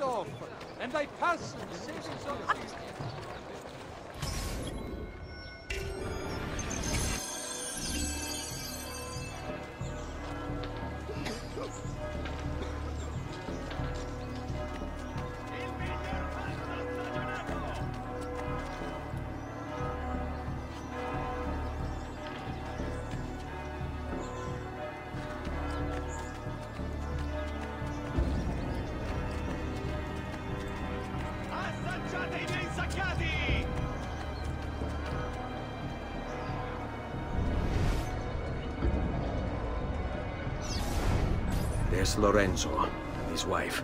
off, and I pass savings on Lorenzo and his wife.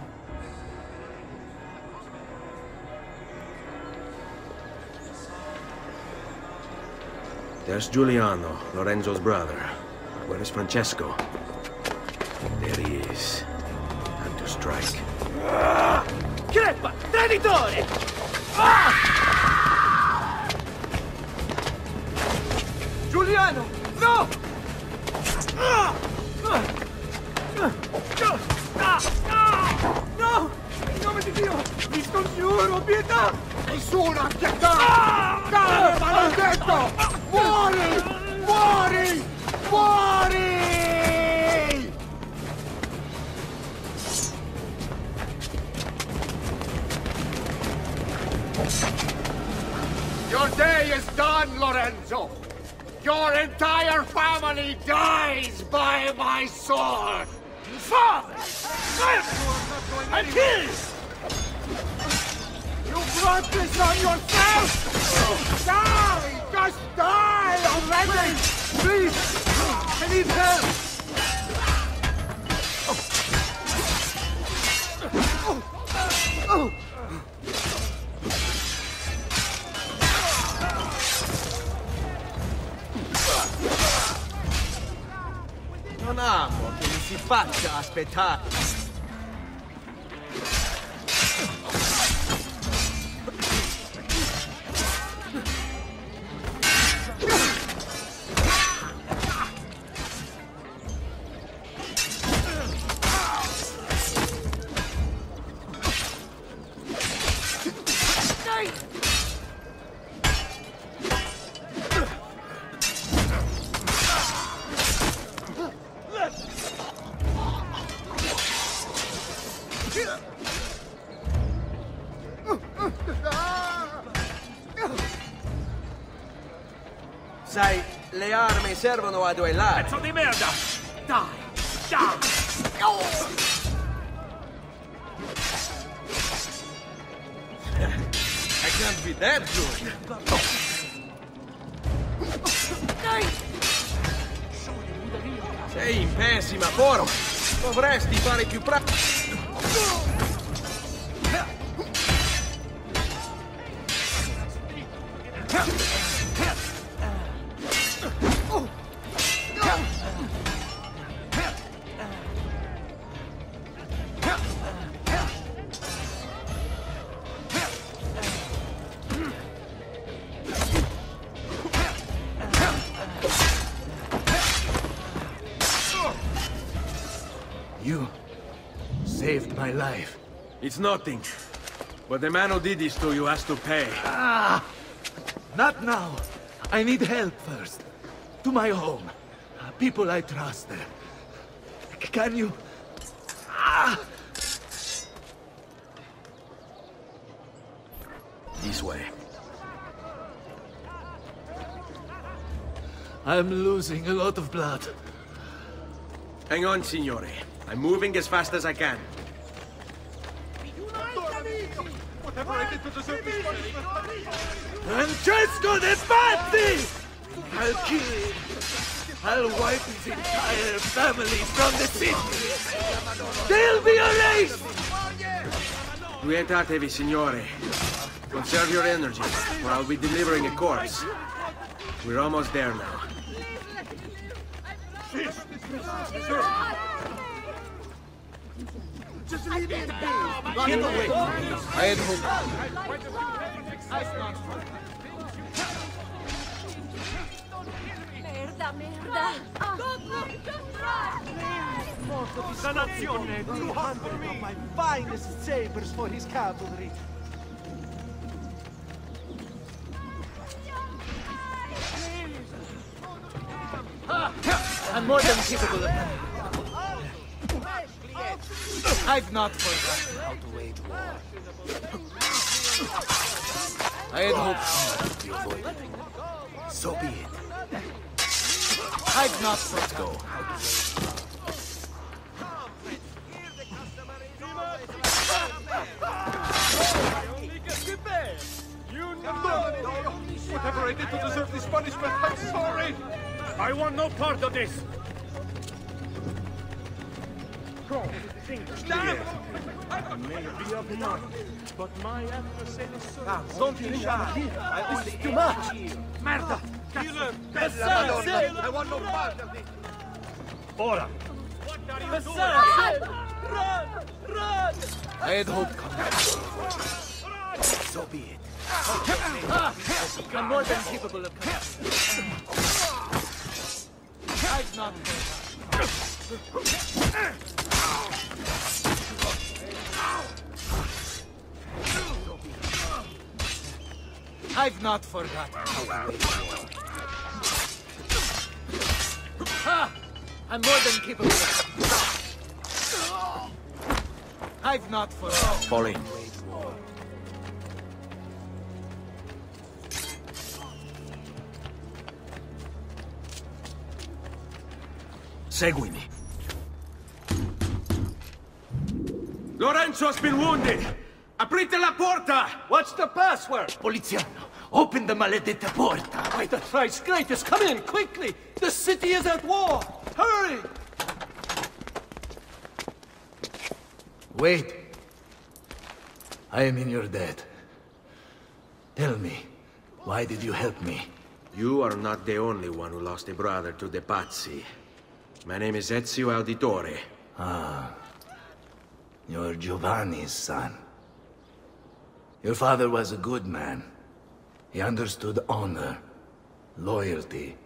There's Giuliano, Lorenzo's brother. Where is Francesco? There he is. Time to strike. Crepa! Traditore! Pietà! Pietà! Cane maledetto! Muori! Muori! Muori! Your day is done, Lorenzo! Your entire family dies by my sword! Father! I killed! You brought this on yourself! Die! Just die already! Please! I need help! Non amo che mi si faccia aspettare. Servono a duellare. Pezzo di merda! Dai! Dai! I can't be that good. Sei in pessima forma. Dovresti fare più pratica. Saved my life. It's nothing. But the man who did this to you has to pay. Ah! Not now. I need help first. To my home. People I trust. Can you... Ah! This way. I'm losing a lot of blood. Hang on, signore. I'm moving as fast as I can. Francesco De Pazzi! I'll kill him. I'll wipe his entire family from the city. They'll be erased! Quietatevi, signore. Conserve your energy, or I'll be delivering a corpse. We're almost there now. I had hoped. Sta merda! Ah. Dannazione! 200 of my finest sabers for his cavalry! I'm more than capable of I've not forgotten how to wage war. I had hoped to be avoided. So be it. I've not forgotten how to wage Whatever I did to deserve this punishment, I'm sorry! I want no part of this! Ah, don't be shy! I only Too much! Merda! Killer! Bella I want no part of this! Ora! I had hoped combat. So be it. I'm more than capable of I've not forgotten. I've not forgotten how to wage war. Ha! I'm more than capable of I've not forgotten. Fall in. Seguimi. Lorenzo has been wounded! Aprite la porta! What's the password? Poliziano, open the maledetta porta. By the thrice greatest, come in, quickly! The city is at war! Hurry! Wait. I am in your debt. Tell me, why did you help me? You are not the only one who lost a brother to the Pazzi. My name is Ezio Auditore. Ah. You're Giovanni's son. Your father was a good man. He understood honor, loyalty.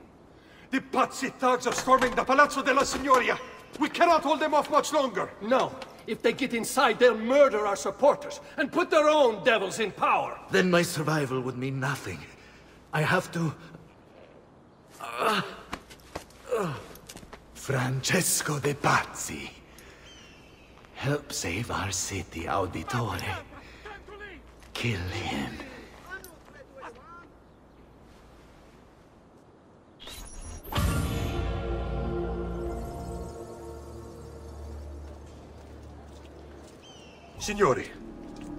The Pazzi thugs are storming the Palazzo della Signoria! We cannot hold them off much longer! No, if they get inside, they'll murder our supporters and put their own devils in power. Then my survival would mean nothing. I have to... Ah. Ah. Francesco de Pazzi. Help save our city, Auditore. Kill him. Signori,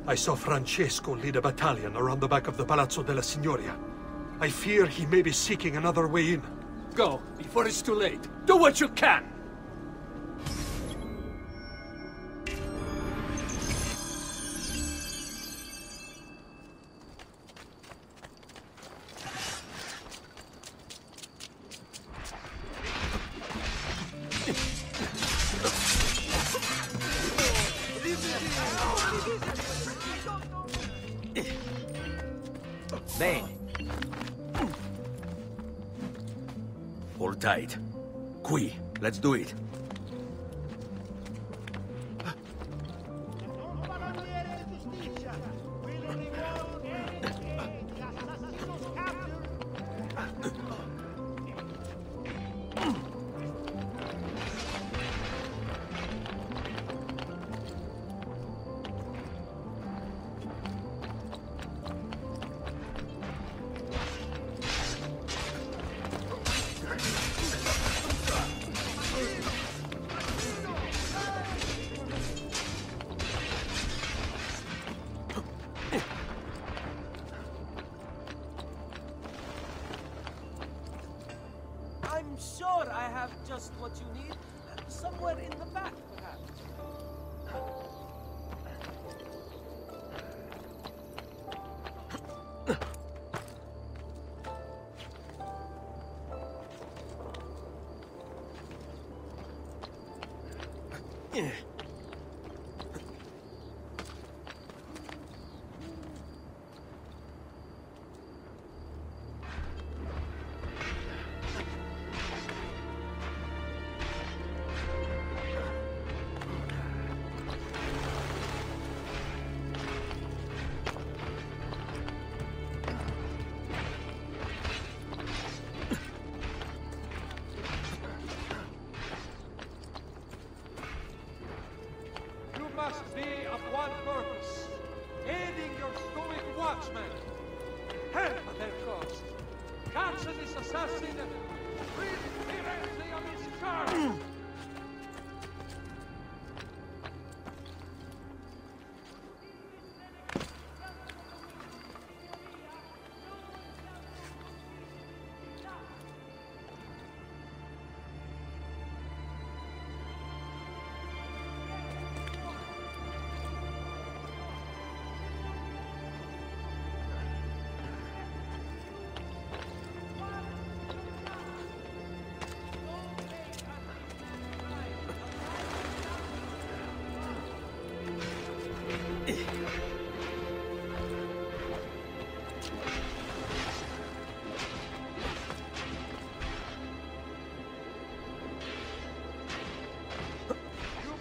I saw Francesco lead a battalion around the back of the Palazzo della Signoria. I fear he may be seeking another way in. Go, before it's too late. Do what you can! gespielt.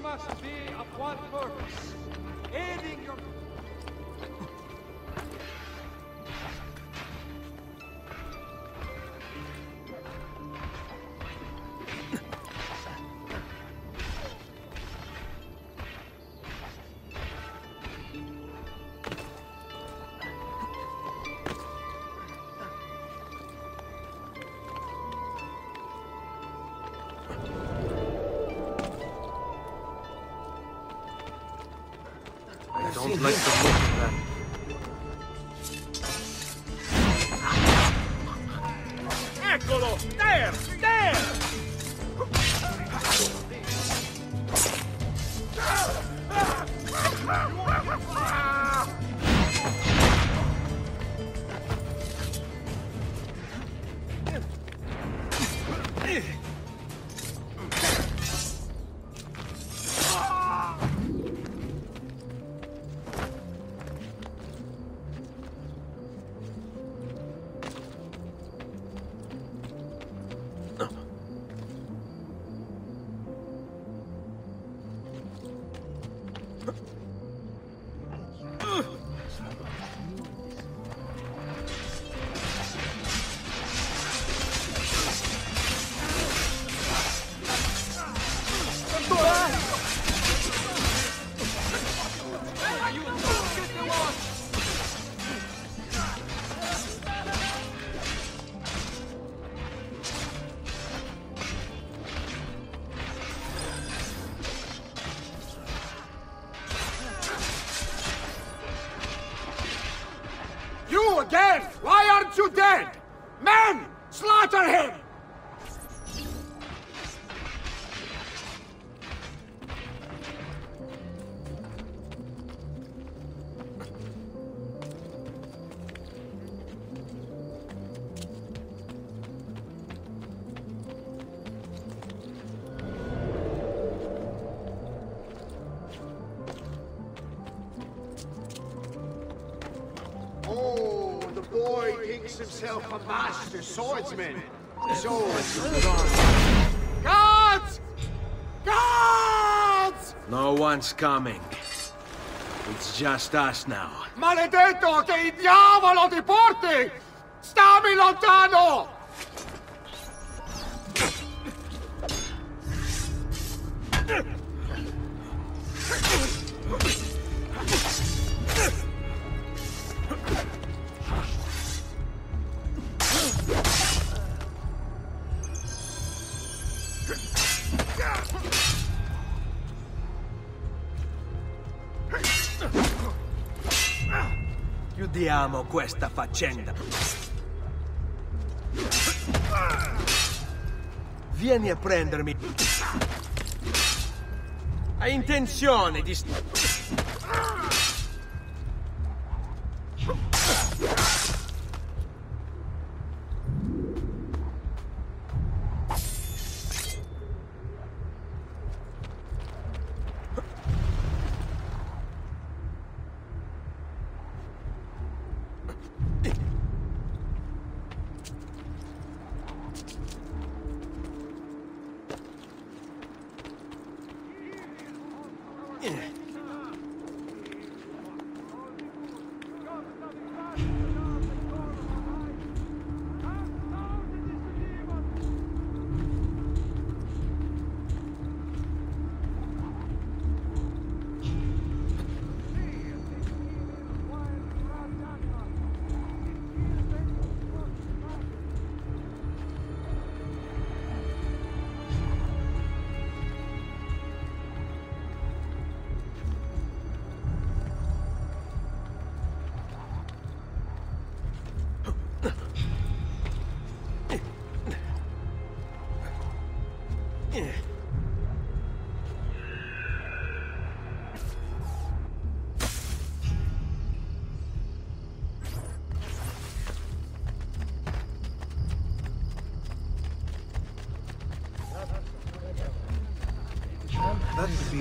Must be of one purpose. Aiding your... I don't Guards! Guards! No one's coming. It's just us now. Maledetto che il diavolo ti porti! Stammi lontano! Questa faccenda. Vieni a prendermi. Hai intenzione di... Поняли?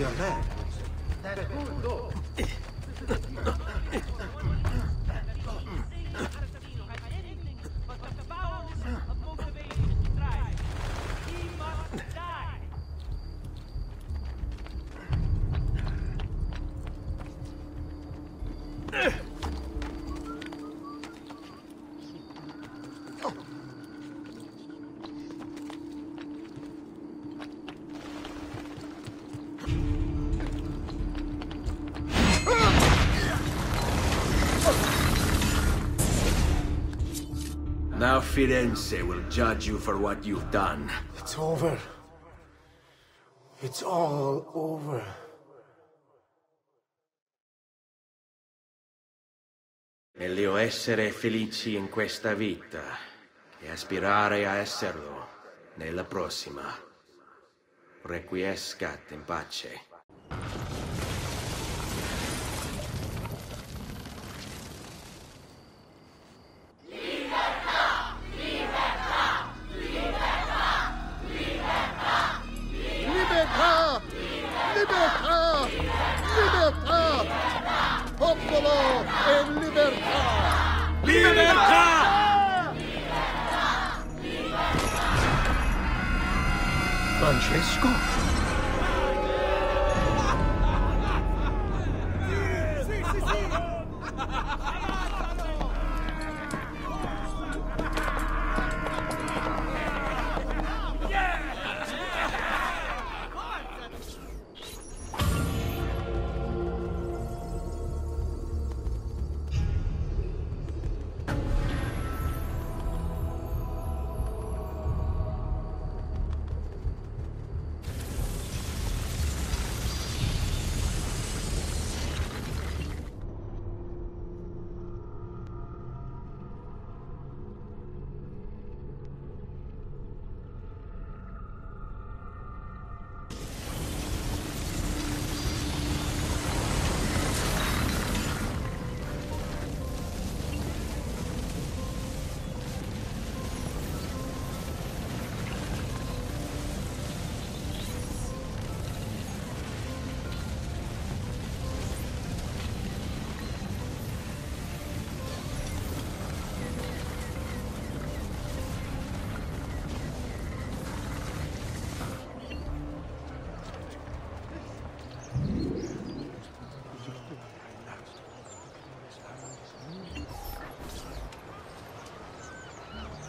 We are Firenze will judge you for what you've done. It's over. It's all over. Meglio essere felici in questa vita che aspirare a esserlo nella prossima. Requiescat in pace. Francesco?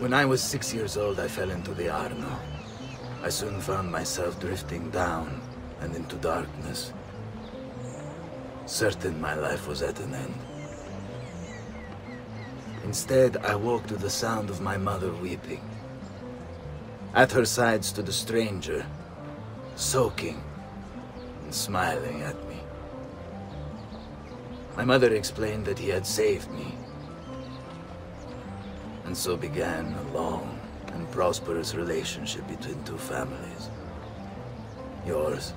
When I was six years old, I fell into the Arno. I soon found myself drifting down and into darkness. Certain my life was at an end. Instead, I woke to the sound of my mother weeping. At her side stood a stranger, soaking and smiling at me. My mother explained that he had saved me and so began a long and prosperous relationship between two families. Yours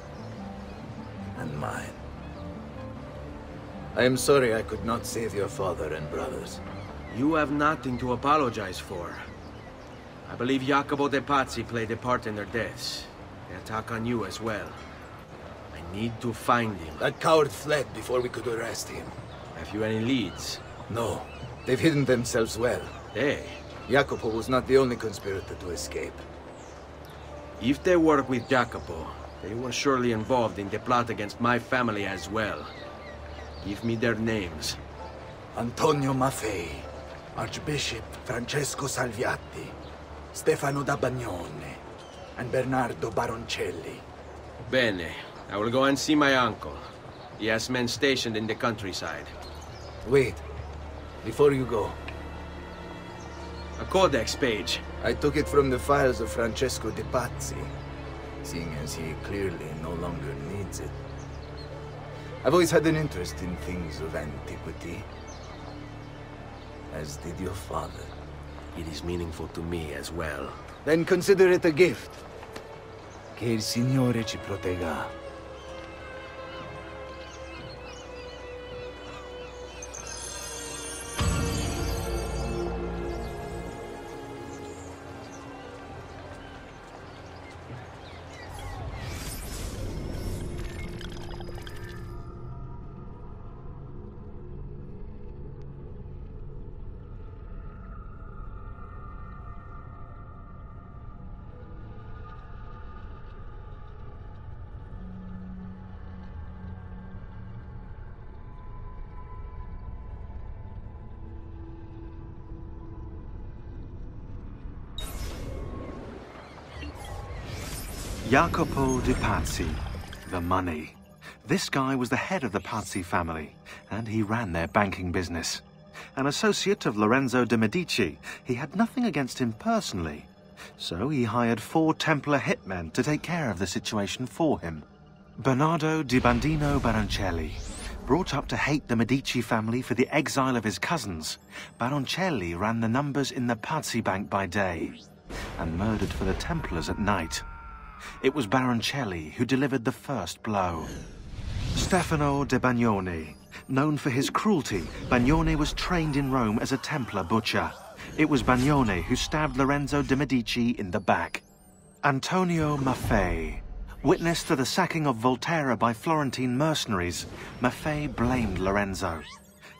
and mine. I am sorry I could not save your father and brothers. You have nothing to apologize for. I believe Jacopo de Pazzi played a part in their deaths. They attack on you as well. I need to find him. That coward fled before we could arrest him. Have you any leads? No, they've hidden themselves well. They? Jacopo was not the only conspirator to escape. If they work with Jacopo, they were surely involved in the plot against my family as well. Give me their names. Antonio Maffei, Archbishop Francesco Salviati, Stefano da Bagnone, and Bernardo Baroncelli. Bene. I will go and see my uncle. He has men stationed in the countryside. Wait, before you go, codex page. I took it from the files of Francesco de Pazzi, seeing as he clearly no longer needs it. I've always had an interest in things of antiquity, as did your father. It is meaningful to me as well. Then consider it a gift. Che il Signore ci protegga. Jacopo de Pazzi, the money. This guy was the head of the Pazzi family, and he ran their banking business. An associate of Lorenzo de' Medici, he had nothing against him personally. So he hired four Templar hitmen to take care of the situation for him. Bernardo di Bandino Baroncelli, brought up to hate the Medici family for the exile of his cousins, Baroncelli ran the numbers in the Pazzi Bank by day and murdered for the Templars at night. It was Baroncelli who delivered the first blow. Stefano de Bagnone. Known for his cruelty, Bagnone was trained in Rome as a Templar butcher. It was Bagnone who stabbed Lorenzo de' Medici in the back. Antonio Maffei. Witness to the sacking of Volterra by Florentine mercenaries, Maffei blamed Lorenzo.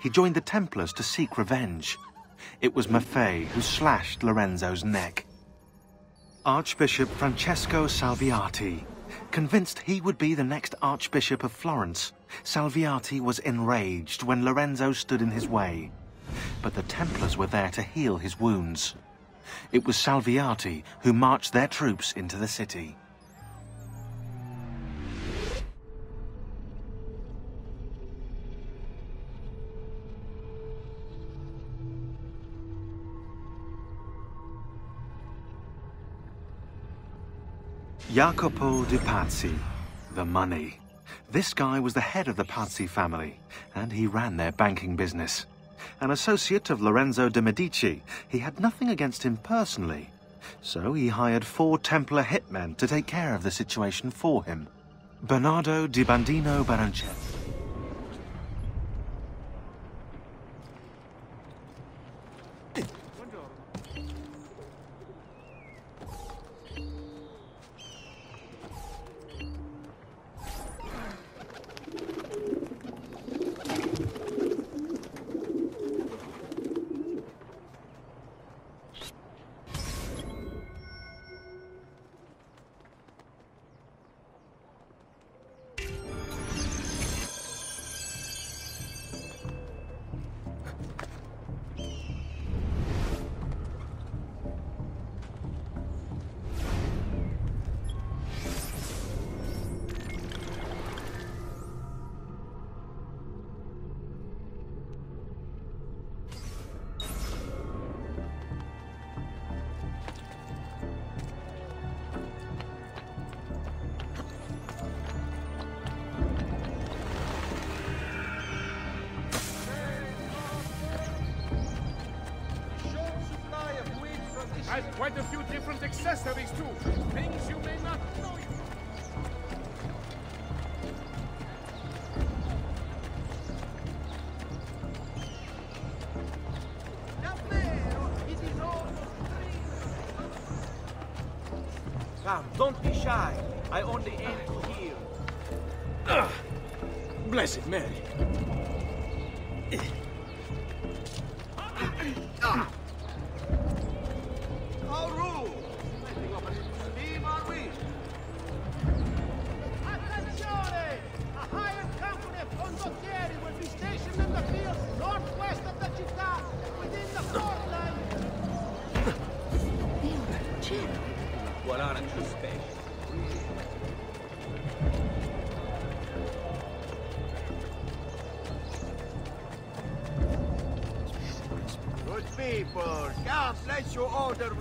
He joined the Templars to seek revenge. It was Maffei who slashed Lorenzo's neck. Archbishop Francesco Salviati. Convinced he would be the next Archbishop of Florence, Salviati was enraged when Lorenzo stood in his way. But the Templars were there to heal his wounds. It was Salviati who marched their troops into the city. Jacopo de Pazzi, the money. This guy was the head of the Pazzi family, and he ran their banking business. An associate of Lorenzo de' Medici, he had nothing against him personally. So he hired four Templar hitmen to take care of the situation for him. Bernardo di Bandino Baroncelli. Accessories too. Things you may not know. Davvero? It is all Come, don't be shy. I only aim to heal. Ah, Blessed Mary. Auru! People, come place your order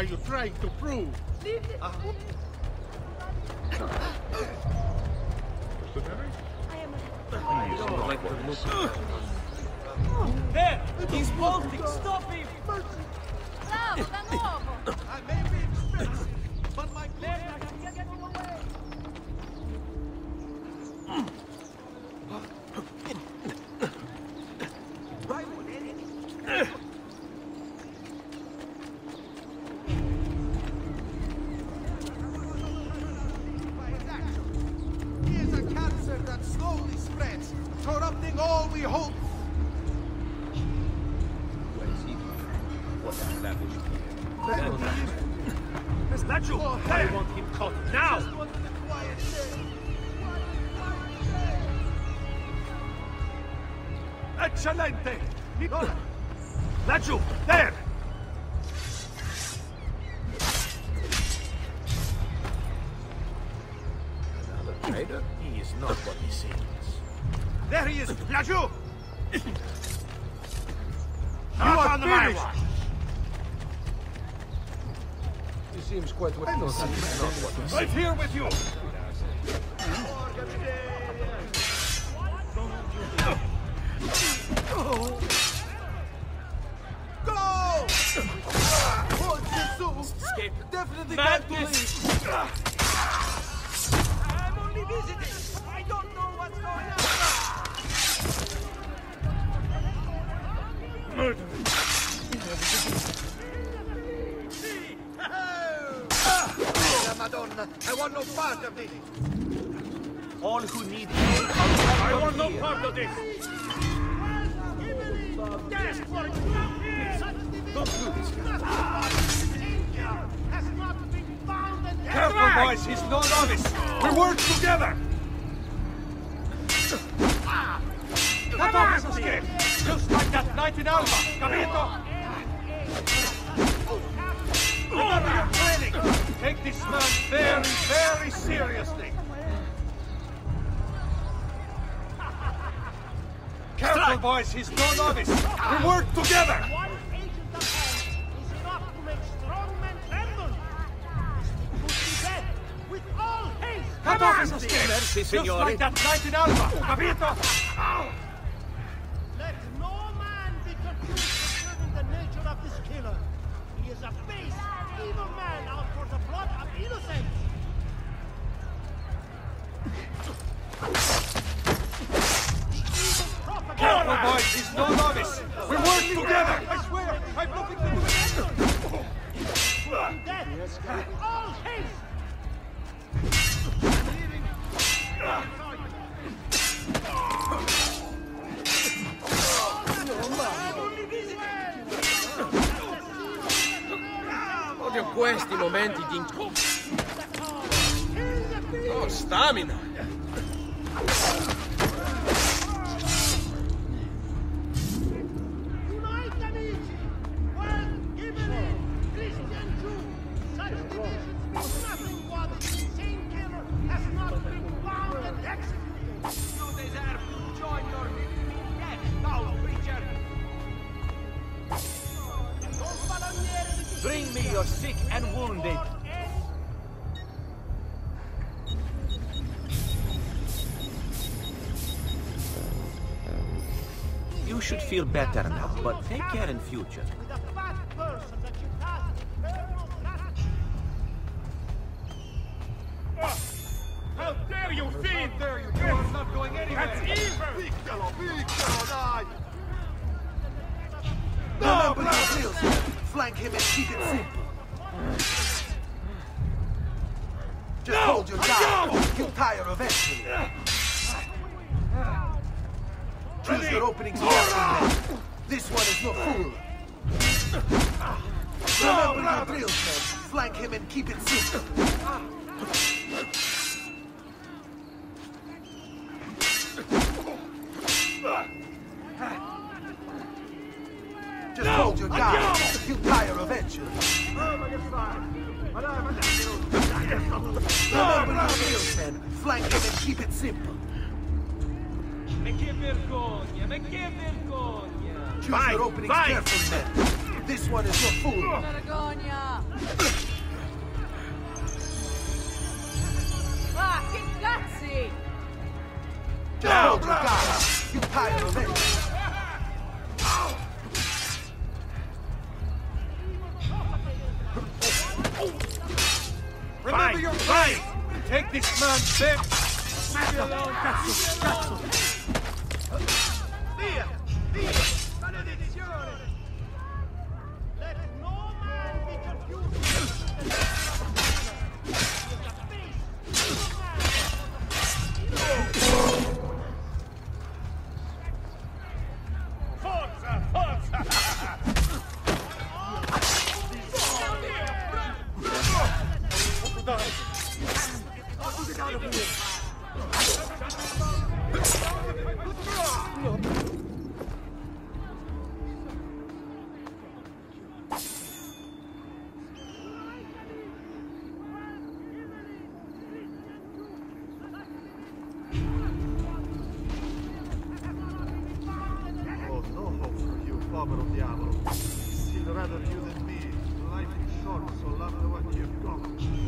are you trying to prove? Leave this uh Mercenary? -huh. I am a... I don't like the look There! He's bolting! Stop him! Bravo! Da nuovo! He is not what he seems. There he is! Laju! you are on the finished! He seems quite well. Right here with you! boys. He's no novice. We work together. Cut off his escape! Just like that night in Alba, capito? boys. He's no novice. We work together. I swear, I've nothing to do with him. All Proprio questi momenti di incontro. Oh, stamina! Should feel better now, but take care in future. Remember your drills, men. Flank him and keep it simple. Ma che vergogna, ma che vergogna! Choose your openings carefully, men. This one is no fool. Vergogna! Ah, che cazzi! Just hold your ground. He'll tire this man, bitch! Leave me alone! Cazzo, cazzo! Via! Via! Povero diavolo. Still rather you than me. Life is short, so love the one you've got.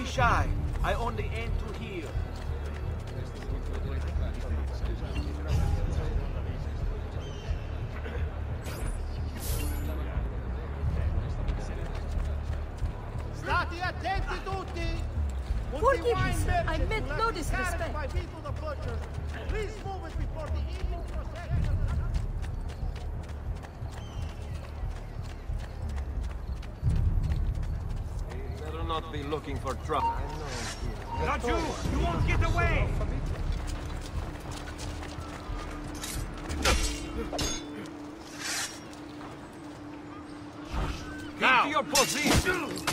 Be shy. I only aim to not be looking for trouble. Not you! You won't get away! Keep to your position!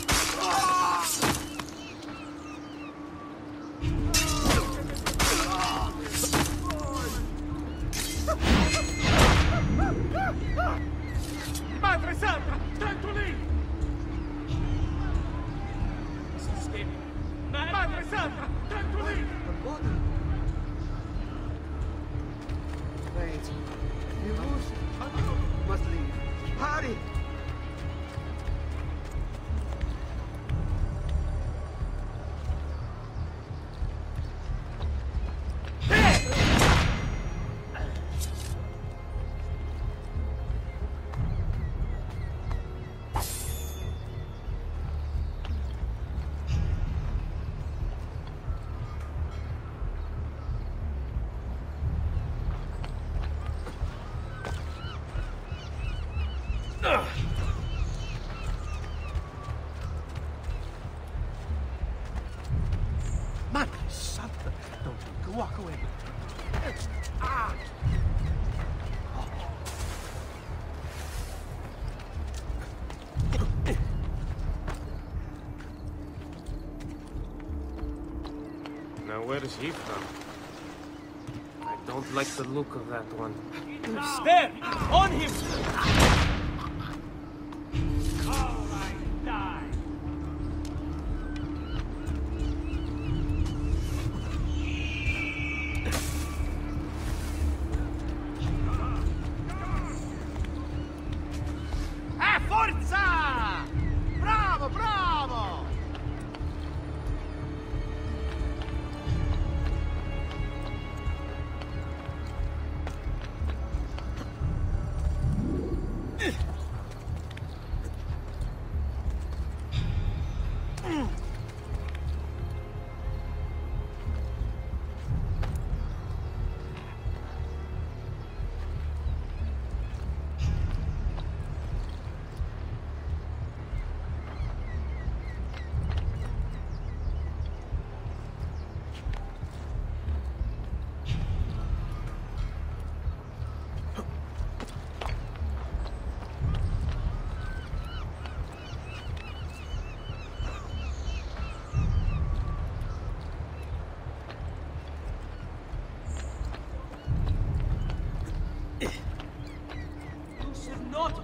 Walk away. Ah! Now where is he from? I don't like the look of that one. Spare! On him!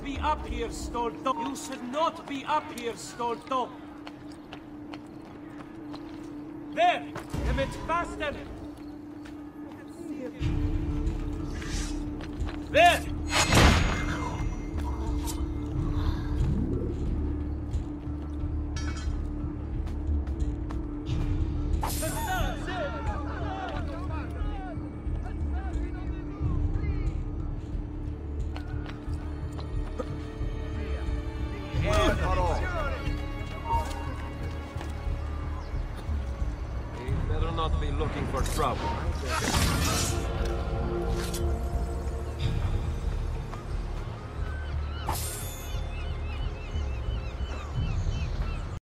Be up here, Stolto. You should not be up here, Stolto. There! Damn it, faster!